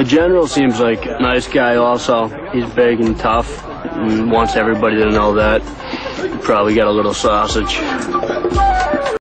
The general seems like a nice guy also. He's big and tough and wants everybody to know that. Probably got a little sausage.